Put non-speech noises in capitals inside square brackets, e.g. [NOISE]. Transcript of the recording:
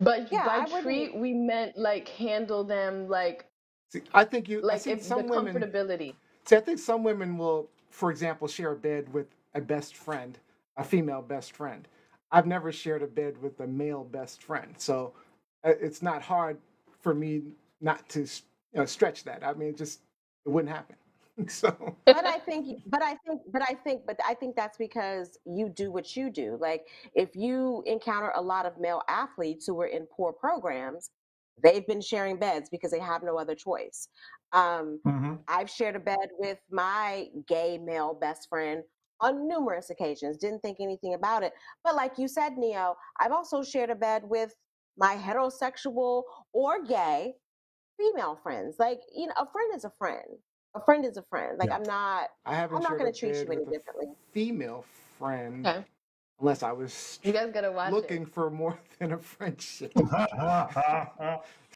But Yeah, by I wouldn't. treat, we meant like handle them like See, I think you. I like see if the some women. comfortability. See, I think some women will, for example, share a bed with a best friend, a female best friend. I've never shared a bed with a male best friend, so uh, it's not hard for me not to you know, stretch that. I mean, it just it wouldn't happen. [LAUGHS] so But I think, but I think, but I think, but I think that's because you do what you do. Like if you encounter a lot of male athletes who are in poor programs, they've been sharing beds because they have no other choice. Um, hmm I've shared a bed with my gay male best friend on numerous occasions, didn't think anything about it. But like you said, Neo, I've also shared a bed with my heterosexual or gay female friends. Like, you know, a friend is a friend. A friend is a friend. Like Yeah. I'm not I haven't I'm not gonna a treat you any differently. female friend Okay. unless I was You guys gotta watch looking it. for more [LAUGHS] than a friendship. [LAUGHS]